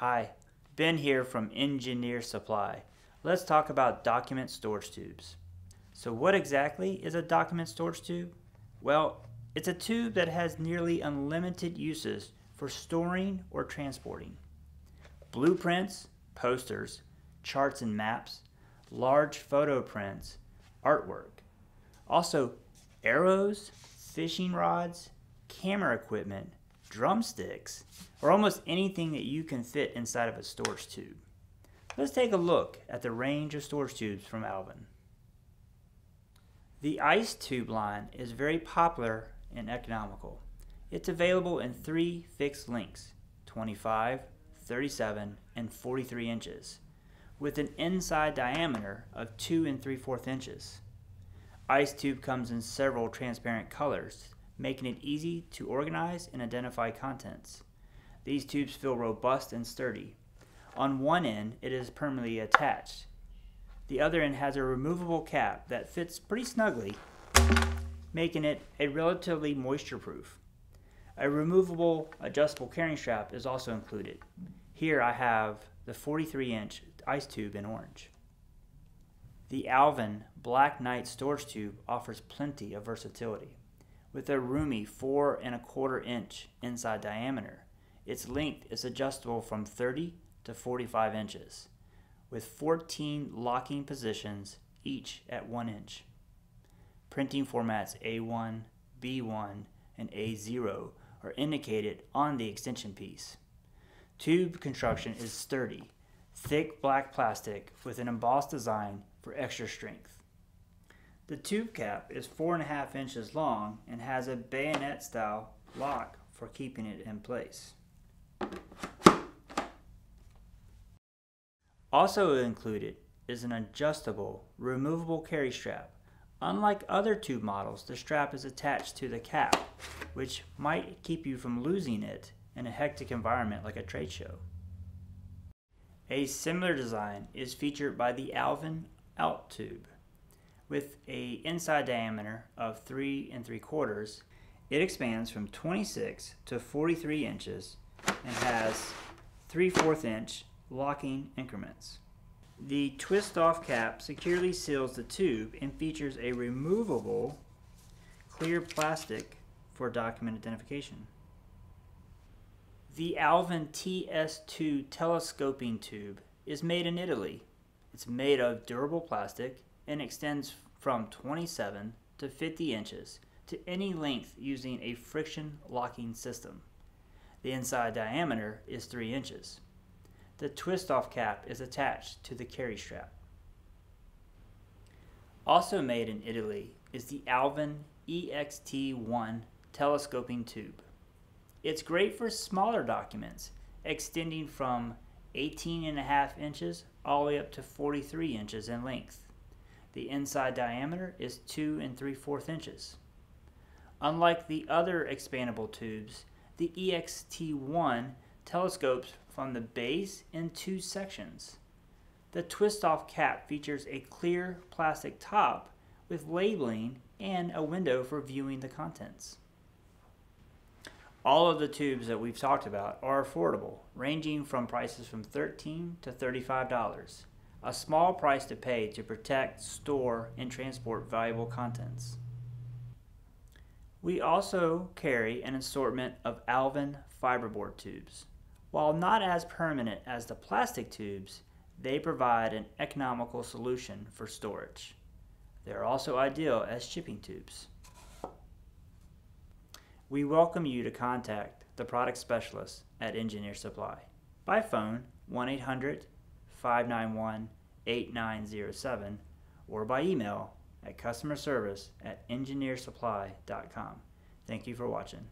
Hi, Ben here from Engineer Supply. Let's talk about document storage tubes. So what exactly is a document storage tube? Well, it's a tube that has nearly unlimited uses for storing or transporting. Blueprints, posters, charts and maps, large photo prints, artwork. Also, arrows, fishing rods, camera equipment, drumsticks, or almost anything that you can fit inside of a storage tube. Let's take a look at the range of storage tubes from Alvin. The ice tube line is very popular and economical. It's available in three fixed lengths, 25, 37, and 43 inches, with an inside diameter of 2 and 3 4 inches. Ice tube comes in several transparent colors making it easy to organize and identify contents. These tubes feel robust and sturdy. On one end, it is permanently attached. The other end has a removable cap that fits pretty snugly, making it a relatively moisture-proof. A removable adjustable carrying strap is also included. Here I have the 43-inch ice tube in orange. The Alvin Black Knight storage tube offers plenty of versatility with a roomy four and a quarter inch inside diameter. Its length is adjustable from 30 to 45 inches, with 14 locking positions, each at 1 inch. Printing formats A1, B1, and A0 are indicated on the extension piece. Tube construction is sturdy, thick black plastic with an embossed design for extra strength. The tube cap is four and a half inches long and has a bayonet style lock for keeping it in place. Also included is an adjustable, removable carry strap. Unlike other tube models, the strap is attached to the cap, which might keep you from losing it in a hectic environment like a trade show. A similar design is featured by the Alvin Altube. With a inside diameter of 3 and 3 quarters, it expands from 26 to 43 inches and has 3 4 inch locking increments. The twist off cap securely seals the tube and features a removable clear plastic for document identification. The Alvin TS2 telescoping tube is made in Italy. It's made of durable plastic and extends from 27 to 50 inches to any length using a friction locking system. The inside diameter is 3 inches. The twist-off cap is attached to the carry strap. Also made in Italy is the Alvin EXT1 telescoping tube. It's great for smaller documents, extending from 18 and a half inches all the way up to 43 inches in length. The inside diameter is 2 and 3 4 inches. Unlike the other expandable tubes, the EXT1 telescopes from the base in two sections. The twist-off cap features a clear plastic top with labeling and a window for viewing the contents. All of the tubes that we've talked about are affordable, ranging from prices from 13 to $35 a small price to pay to protect, store, and transport valuable contents. We also carry an assortment of Alvin fiberboard tubes. While not as permanent as the plastic tubes, they provide an economical solution for storage. They are also ideal as shipping tubes. We welcome you to contact the product specialist at Engineer Supply by phone 1 800 591 8907 or by email at customer service at engineersupply.com. Thank you for watching.